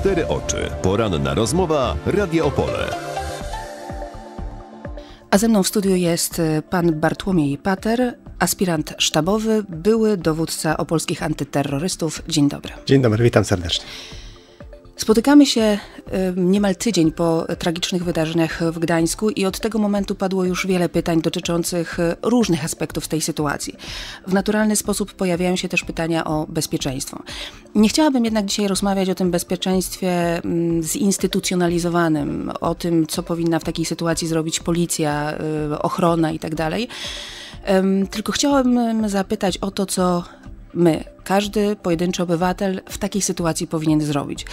cztery oczy. Poranna rozmowa Radio Opole. A ze mną w studiu jest y, pan Bartłomiej Pater, aspirant sztabowy, były dowódca opolskich antyterrorystów. Dzień dobry. Dzień dobry, witam serdecznie. Spotykamy się niemal tydzień po tragicznych wydarzeniach w Gdańsku i od tego momentu padło już wiele pytań dotyczących y, różnych aspektów tej sytuacji. W naturalny sposób pojawiają się też pytania o bezpieczeństwo. Nie chciałabym jednak dzisiaj rozmawiać o tym bezpieczeństwie zinstytucjonalizowanym, o tym, co powinna w takiej sytuacji zrobić policja, y, ochrona itd. tak Tylko chciałabym zapytać o to, co my, każdy pojedynczy obywatel w takiej sytuacji powinien zrobić.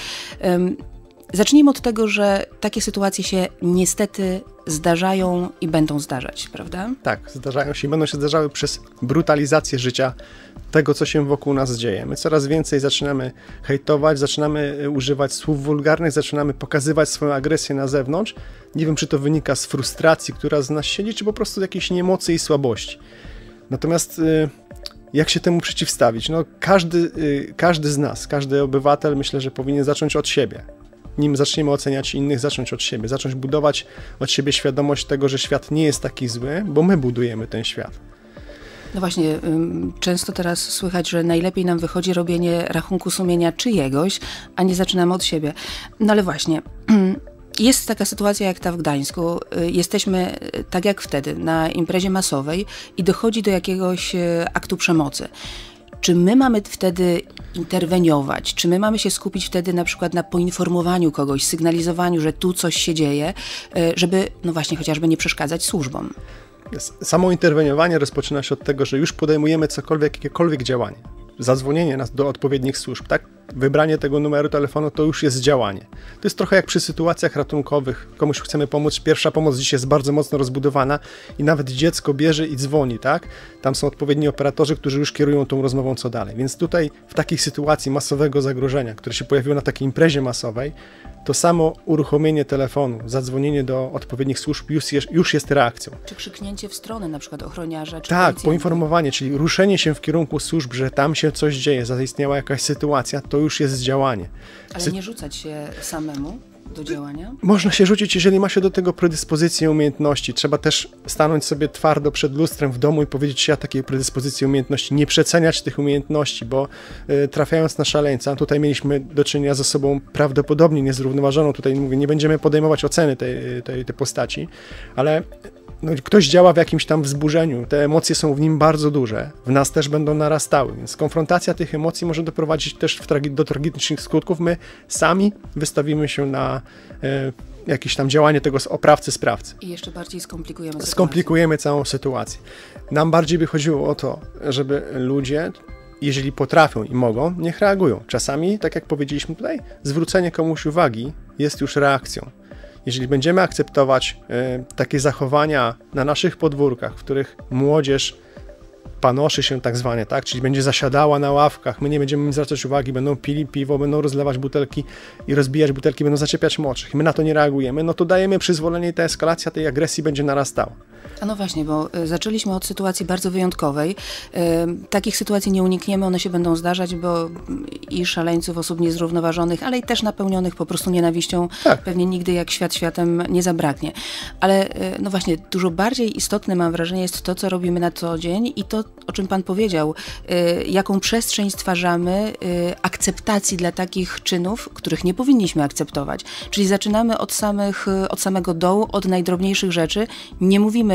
Zacznijmy od tego, że takie sytuacje się niestety zdarzają i będą zdarzać, prawda? Tak, zdarzają się i będą się zdarzały przez brutalizację życia tego, co się wokół nas dzieje. My coraz więcej zaczynamy hejtować, zaczynamy e, używać słów wulgarnych, zaczynamy pokazywać swoją agresję na zewnątrz. Nie wiem, czy to wynika z frustracji, która z nas siedzi, czy po prostu z jakiejś niemocy i słabości. Natomiast... Yy, jak się temu przeciwstawić? No, każdy, y, każdy z nas, każdy obywatel myślę, że powinien zacząć od siebie. Nim zaczniemy oceniać innych, zacząć od siebie, zacząć budować od siebie świadomość tego, że świat nie jest taki zły, bo my budujemy ten świat. No właśnie, często teraz słychać, że najlepiej nam wychodzi robienie rachunku sumienia czyjegoś, a nie zaczynamy od siebie. No ale właśnie, jest taka sytuacja jak ta w Gdańsku. Y, jesteśmy y, tak jak wtedy na imprezie masowej i dochodzi do jakiegoś y, aktu przemocy. Czy my mamy wtedy interweniować? Czy my mamy się skupić wtedy na przykład na poinformowaniu kogoś, sygnalizowaniu, że tu coś się dzieje, żeby no właśnie chociażby nie przeszkadzać służbom? Samo interweniowanie rozpoczyna się od tego, że już podejmujemy cokolwiek, jakiekolwiek działanie zadzwonienie nas do odpowiednich służb, tak? Wybranie tego numeru telefonu to już jest działanie. To jest trochę jak przy sytuacjach ratunkowych. Komuś chcemy pomóc, pierwsza pomoc dziś jest bardzo mocno rozbudowana i nawet dziecko bierze i dzwoni, tak? Tam są odpowiedni operatorzy, którzy już kierują tą rozmową co dalej. Więc tutaj w takiej sytuacji masowego zagrożenia, które się pojawiło na takiej imprezie masowej, to samo uruchomienie telefonu, zadzwonienie do odpowiednich służb już jest, już jest reakcją. Czy krzyknięcie w stronę na przykład ochroniarza? Czy tak, poinformowanie, czyli ruszenie się w kierunku służb, że tam się coś dzieje, zaistniała jakaś sytuacja, to już jest działanie. Ale nie rzucać się samemu? do działania? Można się rzucić, jeżeli ma się do tego predyspozycje i umiejętności. Trzeba też stanąć sobie twardo przed lustrem w domu i powiedzieć, ja takiej predyspozycji umiejętności, nie przeceniać tych umiejętności, bo y, trafiając na szaleńca, tutaj mieliśmy do czynienia z osobą prawdopodobnie niezrównoważoną, tutaj mówię, nie będziemy podejmować oceny tej, tej, tej postaci, ale no, ktoś działa w jakimś tam wzburzeniu, te emocje są w nim bardzo duże, w nas też będą narastały, więc konfrontacja tych emocji może doprowadzić też tragi do tragicznych skutków. My sami wystawimy się na e, jakieś tam działanie tego oprawcy, sprawcy. I jeszcze bardziej skomplikujemy sytuację. Skomplikujemy całą sytuację. Nam bardziej by chodziło o to, żeby ludzie jeżeli potrafią i mogą, niech reagują. Czasami, tak jak powiedzieliśmy tutaj, zwrócenie komuś uwagi jest już reakcją jeżeli będziemy akceptować y, takie zachowania na naszych podwórkach, w których młodzież panoszy się tak zwanie, tak? Czyli będzie zasiadała na ławkach, my nie będziemy im zwracać uwagi, będą pili piwo, będą rozlewać butelki i rozbijać butelki, będą zaczepiać młodszych. My na to nie reagujemy, no to dajemy przyzwolenie i ta eskalacja tej agresji będzie narastała. A no właśnie, bo y, zaczęliśmy od sytuacji bardzo wyjątkowej. Takich sytuacji nie unikniemy, one się będą zdarzać, bo i szaleńców, osób niezrównoważonych, ale i też napełnionych po prostu nienawiścią tak. pewnie nigdy jak świat światem nie zabraknie. Ale y, no właśnie, dużo bardziej istotne mam wrażenie jest to, co robimy na co dzień i to, o czym Pan powiedział, y, jaką przestrzeń stwarzamy akceptacji dla takich czynów, których nie powinniśmy akceptować. Czyli zaczynamy od, samych, od samego dołu, od najdrobniejszych rzeczy. Nie mówimy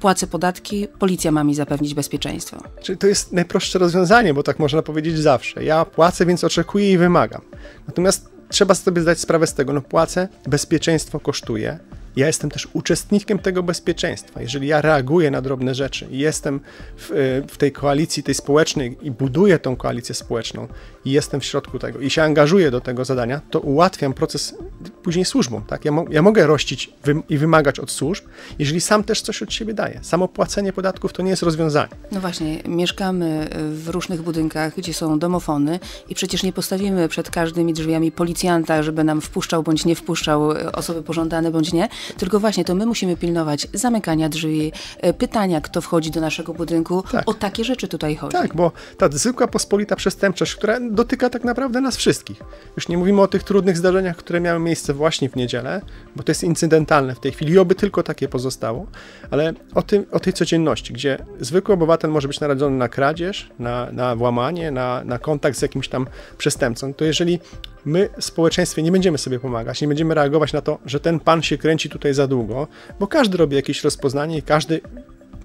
płacę podatki, policja ma mi zapewnić bezpieczeństwo. Czyli to jest najprostsze rozwiązanie, bo tak można powiedzieć zawsze. Ja płacę, więc oczekuję i wymagam. Natomiast trzeba sobie zdać sprawę z tego, no płacę, bezpieczeństwo kosztuje, ja jestem też uczestnikiem tego bezpieczeństwa. Jeżeli ja reaguję na drobne rzeczy i jestem w, e, w, tej koalicji, tej społecznej i buduję tą koalicję społeczną i jestem w środku tego i się angażuję do tego zadania, to ułatwiam proces później służbom. Tak? Ja, mo ja mogę rościć wy i wymagać od służb, jeżeli sam też coś od siebie daję. Samo płacenie podatków to nie jest rozwiązanie. No właśnie, mieszkamy w różnych budynkach, gdzie są domofony i przecież nie postawimy przed każdymi drzwiami policjanta, żeby nam wpuszczał bądź nie wpuszczał osoby pożądane bądź nie, tylko właśnie to my musimy pilnować zamykania drzwi, e, pytania, kto wchodzi do naszego budynku. Tak. O takie rzeczy tutaj chodzi. Tak, bo ta zwykła pospolita przestępczość, która dotyka tak naprawdę nas wszystkich. Już nie mówimy o tych trudnych zdarzeniach, które miały miejsce właśnie w niedzielę, bo to jest incydentalne w tej chwili i oby tylko takie pozostało, ale o, tym, o tej codzienności, gdzie zwykły obywatel może być narażony na kradzież, na, na włamanie, na, na kontakt z jakimś tam przestępcą, to jeżeli my w społeczeństwie nie będziemy sobie pomagać, nie będziemy reagować na to, że ten pan się kręci tutaj za długo, bo każdy robi jakieś rozpoznanie i każdy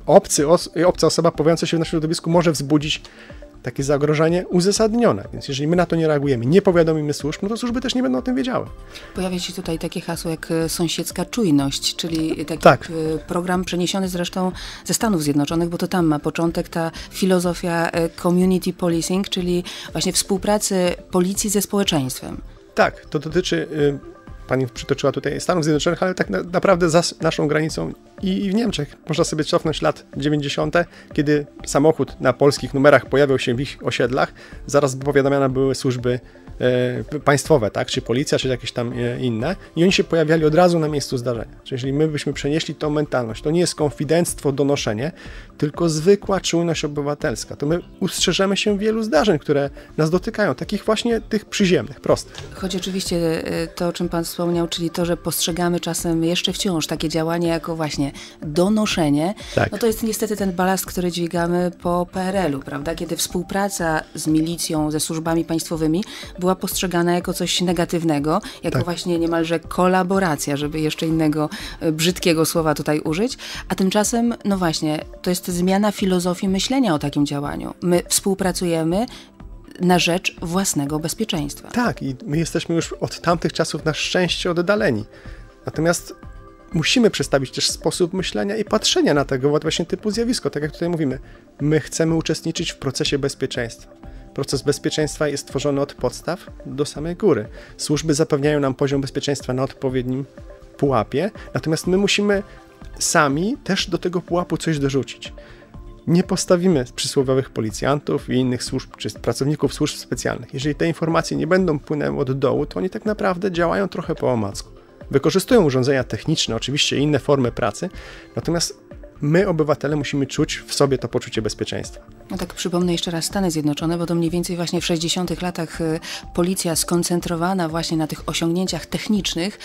obcy, obca osoba pojawiająca się w naszym środowisku może wzbudzić takie zagrożenie uzasadnione. Więc jeżeli my na to nie reagujemy, nie powiadomimy służb, no to służby też nie będą o tym wiedziały. Pojawia się tutaj takie hasło jak e, sąsiedzka czujność, czyli taki Tak. e, program przeniesiony zresztą ze Stanów Zjednoczonych, bo to tam ma początek ta filozofia e, community policing, czyli właśnie współpracy policji ze społeczeństwem. Tak, to dotyczy, y, pani przytoczyła tutaj Stanów Zjednoczonych, ale tak na, naprawdę za naszą granicą i, i w Niemczech. Można sobie cofnąć lat 90., kiedy samochód na polskich numerach pojawiał się w ich osiedlach, zaraz powiadamiane były służby państwowe, tak, czy policja, czy jakieś tam e, inne i oni się pojawiali od razu na miejscu zdarzenia. Czyli jeżeli my byśmy przenieśli tą mentalność, to nie jest konfidenctwo, donoszenie, tylko zwykła czujność obywatelska, to my ustrzeżemy się wielu zdarzeń, które nas dotykają, takich właśnie tych przyziemnych, prostych. Choć oczywiście e, to, o czym Pan wspomniał, czyli to, że postrzegamy czasem jeszcze wciąż takie działanie jako właśnie donoszenie, Tak. no to jest niestety ten balast, który dźwigamy po PRL-u, prawda? Kiedy współpraca z milicją, ze służbami państwowymi była postrzegana jako coś negatywnego, jako Tak. właśnie niemalże kolaboracja, żeby jeszcze innego e, brzydkiego słowa tutaj użyć, a tymczasem, no właśnie, to jest zmiana filozofii myślenia o takim działaniu. My współpracujemy na rzecz własnego bezpieczeństwa. Tak, i my jesteśmy już od tamtych czasów na szczęście oddaleni. Natomiast musimy przestawić też sposób myślenia i patrzenia na tego właśnie typu zjawisko. Tak jak tutaj mówimy, my chcemy uczestniczyć w procesie bezpieczeństwa. Proces bezpieczeństwa jest tworzony od podstaw do samej góry. Służby zapewniają nam poziom bezpieczeństwa na odpowiednim pułapie, natomiast my musimy sami też do tego pułapu coś dorzucić nie postawimy przysłowiowych policjantów i innych służb, czy pracowników służb specjalnych. Jeżeli te informacje nie będą płynęły od dołu, to oni tak naprawdę działają trochę po omacku. Wykorzystują urządzenia techniczne, oczywiście inne formy pracy, natomiast my, obywatele, musimy czuć w sobie to poczucie bezpieczeństwa. No tak przypomnę jeszcze raz Stany Zjednoczone, bo to mniej więcej właśnie w 60 latach y, policja skoncentrowana właśnie na tych osiągnięciach technicznych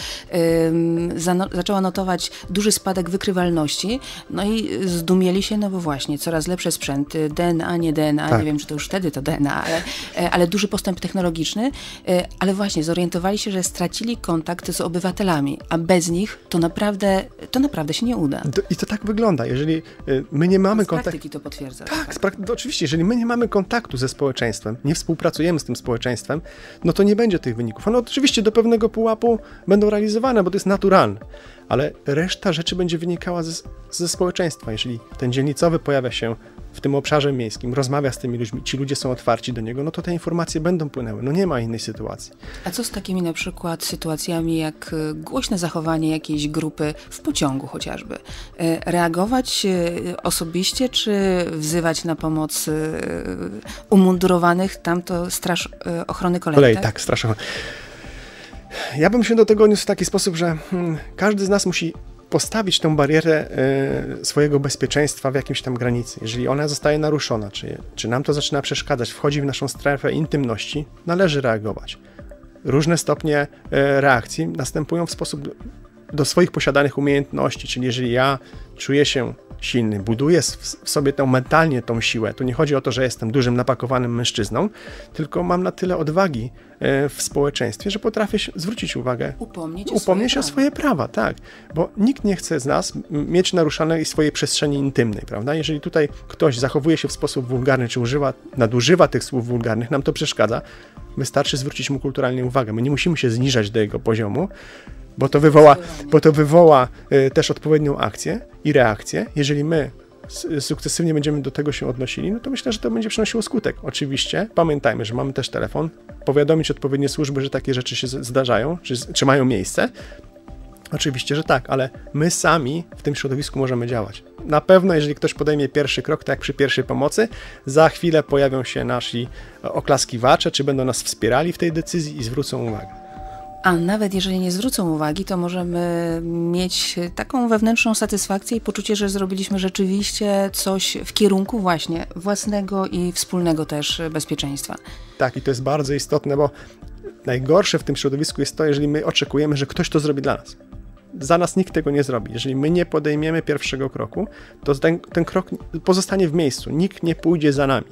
zaczęła notować duży spadek wykrywalności, no i zdumieli się, no bo właśnie coraz lepsze sprzęty, DNA, nie DNA, Tak. nie wiem czy to już wtedy to DNA, ale, e, ale duży postęp technologiczny, e, ale właśnie zorientowali się, że stracili kontakt z obywatelami, a bez nich to naprawdę, to naprawdę się nie uda. I to tak wygląda. Jeżeli y, my nie mamy Z kontaktu. praktyki to potwierdza. Tak, z prak- to oczywiście, jeżeli my nie mamy kontaktu ze społeczeństwem, nie współpracujemy z tym społeczeństwem, no to nie będzie tych wyników. One oczywiście do pewnego pułapu będą realizowane, bo to jest naturalne, ale reszta rzeczy będzie wynikała ze, ze społeczeństwa. Jeżeli ten dzielnicowy pojawia się w tym obszarze miejskim, rozmawia z tymi ludźmi, ci ludzie są otwarci do niego, no to te informacje będą płynęły. No nie ma innej sytuacji. A co z takimi na przykład sytuacjami jak e, głośne zachowanie jakiejś grupy w pociągu chociażby? E, Reagować e, osobiście, czy wzywać na pomoc umundurowanych tamto straż e, ochrony kolei? Kolej, tak, strasznie. Ja bym się do tego odniósł w taki sposób, że hmm, każdy z nas musi postawić tę barierę e, swojego bezpieczeństwa w jakimś tam granicy. Jeżeli ona zostaje naruszona, czy, czy nam to zaczyna przeszkadzać, wchodzi w naszą strefę intymności, należy reagować. Różne stopnie e, reakcji następują w sposób do swoich posiadanych umiejętności, czyli jeżeli ja czuję się silny, buduję w sobie tę mentalnie tą siłę, to nie chodzi o to, że jestem dużym, napakowanym mężczyzną, tylko mam na tyle odwagi e, w społeczeństwie, że potrafię się zwrócić uwagę Upomnieć, o upomnieć się o prawa. swoje prawa, tak. Bo nikt nie chce z nas mieć naruszanej swojej przestrzeni intymnej, prawda? Jeżeli tutaj ktoś zachowuje się w sposób wulgarny, czy używa, nadużywa tych słów wulgarnych, nam to przeszkadza, wystarczy zwrócić mu kulturalnie uwagę. My nie musimy się zniżać do jego poziomu, bo to wywoła, bo to wywoła y, też odpowiednią akcję i reakcję. Jeżeli my sukcesywnie będziemy do tego się odnosili, no to myślę, że to będzie przynosiło skutek. Oczywiście pamiętajmy, że mamy też telefon, powiadomić odpowiednie służby, że takie rzeczy się zdarzają, czy, czy mają miejsce. Oczywiście, że tak, ale my sami w tym środowisku możemy działać. Na pewno, jeżeli ktoś podejmie pierwszy krok, tak jak przy pierwszej pomocy, za chwilę pojawią się nasi oklaskiwacze, czy będą nas wspierali w tej decyzji i zwrócą uwagę. A nawet jeżeli nie zwrócą uwagi, to możemy mieć taką wewnętrzną satysfakcję i poczucie, że zrobiliśmy rzeczywiście coś w kierunku właśnie własnego i wspólnego też bezpieczeństwa. Tak, i to jest bardzo istotne, bo najgorsze w tym środowisku jest to, jeżeli my oczekujemy, że ktoś to zrobi dla nas. Za nas nikt tego nie zrobi. Jeżeli my nie podejmiemy pierwszego kroku, to ten, ten krok pozostanie w miejscu. Nikt nie pójdzie za nami.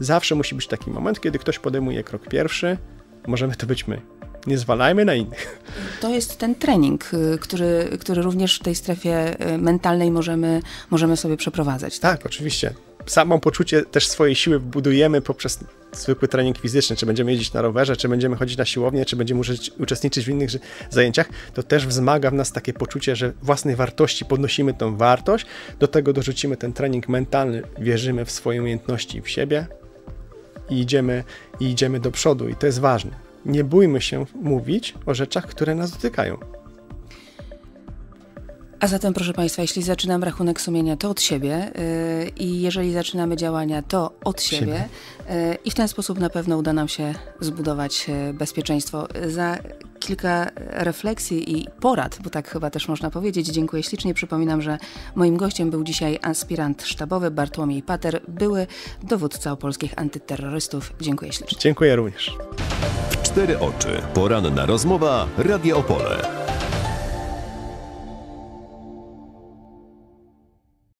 Zawsze musi być taki moment, kiedy ktoś podejmuje krok pierwszy, możemy to być my. Nie zwalajmy na innych. To jest ten trening, y, który, który również w tej strefie y, mentalnej możemy, możemy sobie przeprowadzać. Tak, oczywiście. Samo poczucie też swojej siły budujemy poprzez zwykły trening fizyczny, czy będziemy jeździć na rowerze, czy będziemy chodzić na siłownię, czy będziemy uczestniczyć w innych zajęciach, to też wzmaga w nas takie poczucie, że własnej wartości podnosimy tą wartość, do tego dorzucimy ten trening mentalny, wierzymy w swoje umiejętności w siebie i idziemy, i idziemy do przodu i to jest ważne nie bójmy się mówić o rzeczach, które nas dotykają. A zatem, proszę Państwa, jeśli zaczynam rachunek sumienia, to od siebie yy, i jeżeli zaczynamy działania, to od siebie yy, i w ten sposób na pewno uda nam się zbudować yy, bezpieczeństwo. Za kilka refleksji i porad, bo tak chyba też można powiedzieć, dziękuję ślicznie. Przypominam, że moim gościem był dzisiaj aspirant sztabowy Bartłomiej Pater, były dowódca opolskich antyterrorystów. Dziękuję ślicznie. Dziękuję również. Cztery oczy. Poranna rozmowa. Radio Opole.